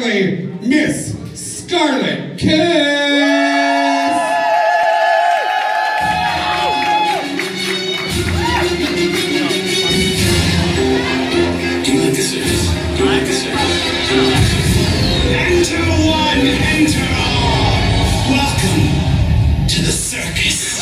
finally, Miss Scarlett Kiss! Do you like the circus? Do you like the circus? Enter one, enter all. Welcome to the circus.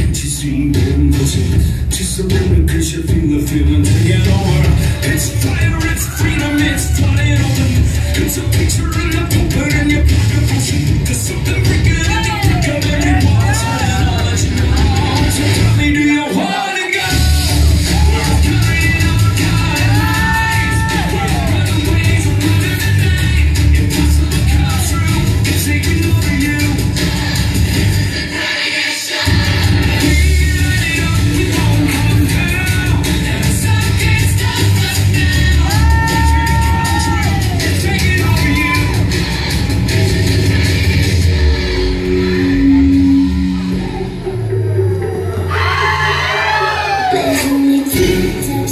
Can't you see in music? Just a feel the feeling taking over. It's fire, it's freedom, it's flying open. It's a picture